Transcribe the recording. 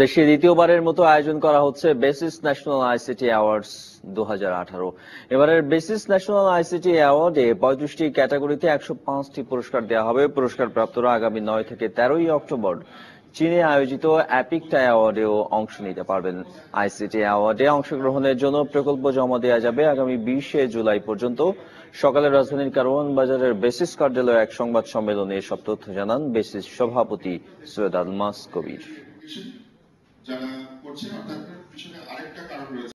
দেশে দ্বিতীয়বারের মতো আয়োজন করা হচ্ছে বেসিস ন্যাশনাল আইসিটি অ্যাওয়ার্ডস দু এবারের বেসিস ন্যাশনাল আইসিটি অ্যাওয়ার্ডে পঁয়ত্রিশটি ক্যাটাগরিতে একশো পাঁচটি পুরস্কার দেওয়া হবে। পুরস্কার প্রাপ্তরা আগামী নয় থেকে তেরোই অক্টোবর চীনে আয়োজিত অ্যাপিকটা অ্যাওয়ার্ডেও অংশ নিতে পারবেন। আইসিটি অ্যাওয়ার্ডে অংশগ্রহণের জন্য প্রকল্প জমা দেওয়া যাবে আগামী বিশে জুলাই পর্যন্ত। সকালে রাজধানীর কারওয়ান বাজারের বেসিস কার্যালয়ে এক সংবাদ সম্মেলনে এসব তথ্য জানান বেসিস সভাপতি সৈয়দ আলমাস কবির। যারা করছেন অর্থাৎ পিছনে আরেকটা কারণ রয়েছে।